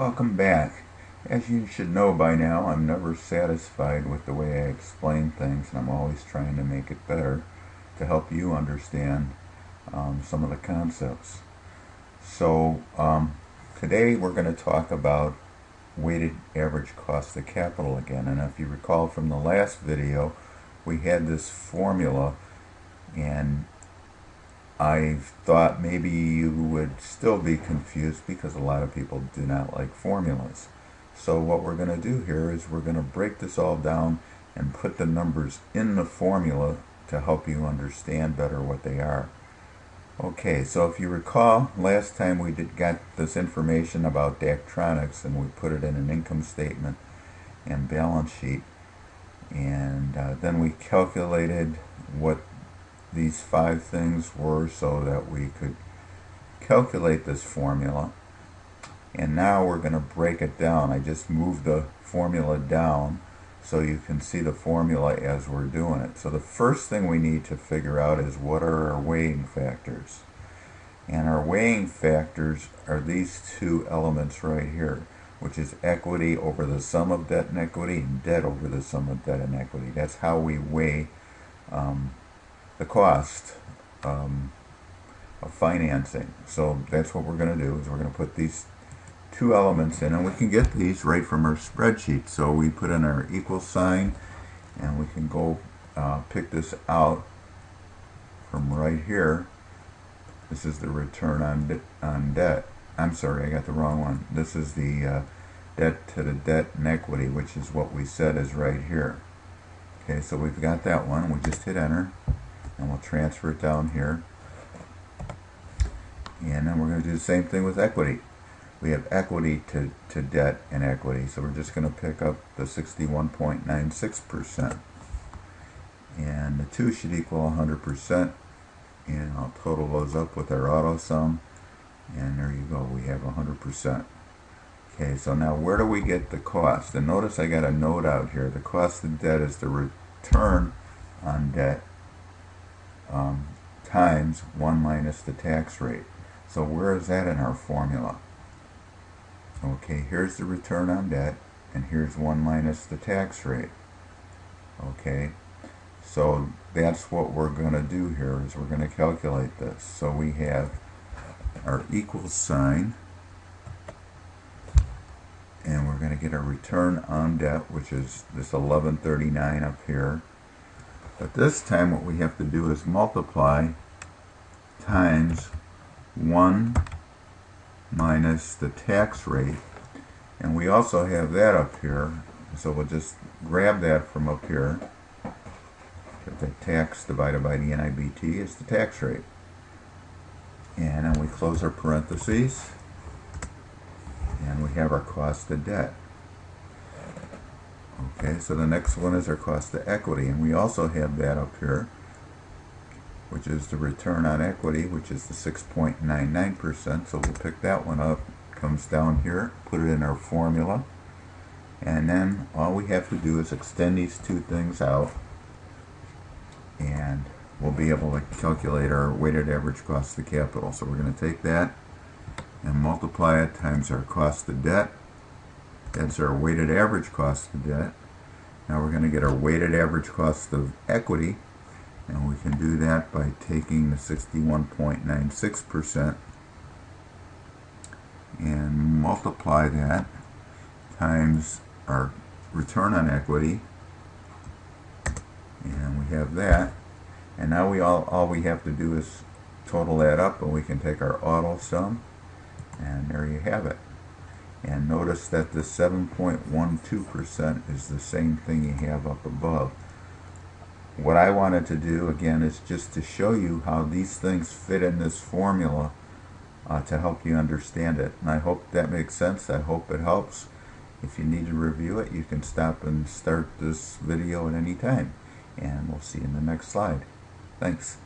Welcome back. As you should know by now, I'm never satisfied with the way I explain things, and I'm always trying to make it better to help you understand um, some of the concepts. So, um, today we're going to talk about weighted average cost of capital again. And if you recall from the last video, we had this formula, and I thought maybe you would still be confused because a lot of people do not like formulas. So what we're going to do here is we're going to break this all down and put the numbers in the formula to help you understand better what they are. Okay, so if you recall, last time we did got this information about Daktronics and we put it in an income statement and balance sheet. And uh, then we calculated what these five things were so that we could calculate this formula. And now we're going to break it down. I just moved the formula down so you can see the formula as we're doing it. So the first thing we need to figure out is what are our weighing factors. And our weighing factors are these two elements right here, which is equity over the sum of debt and equity and debt over the sum of debt and equity. That's how we weigh um, the cost um, of financing. So that's what we're going to do is we're going to put these two elements in and we can get these right from our spreadsheet. So we put in our equal sign and we can go uh, pick this out from right here. This is the return on, de on debt. I'm sorry, I got the wrong one. This is the uh, debt to the debt and equity, which is what we said is right here. Okay, so we've got that one. We just hit enter and we'll transfer it down here. And then we're going to do the same thing with equity. We have equity to, to debt and equity so we're just going to pick up the 61.96% and the 2 should equal 100% and I'll total those up with our auto sum and there you go we have 100% okay so now where do we get the cost? And notice I got a note out here the cost of debt is the return on debt um, times 1 minus the tax rate. So where is that in our formula? Okay, here's the return on debt, and here's 1 minus the tax rate. Okay, so that's what we're going to do here, is we're going to calculate this. So we have our equal sign, and we're going to get our return on debt, which is this 1139 up here, but this time what we have to do is multiply times 1 minus the tax rate. And we also have that up here. So we'll just grab that from up here. The tax divided by the NIBT is the tax rate. And then we close our parentheses. And we have our cost of debt. Okay, so the next one is our cost of equity, and we also have that up here, which is the return on equity, which is the 6.99%. So we'll pick that one up. Comes down here, put it in our formula, and then all we have to do is extend these two things out, and we'll be able to calculate our weighted average cost of capital. So we're going to take that and multiply it times our cost of debt. That's our weighted average cost of debt now we're going to get our weighted average cost of equity, and we can do that by taking the 61.96% and multiply that times our return on equity, and we have that. And now we all, all we have to do is total that up, and we can take our auto sum, and there you have it. And notice that the 7.12% is the same thing you have up above. What I wanted to do, again, is just to show you how these things fit in this formula uh, to help you understand it. And I hope that makes sense. I hope it helps. If you need to review it, you can stop and start this video at any time. And we'll see you in the next slide. Thanks.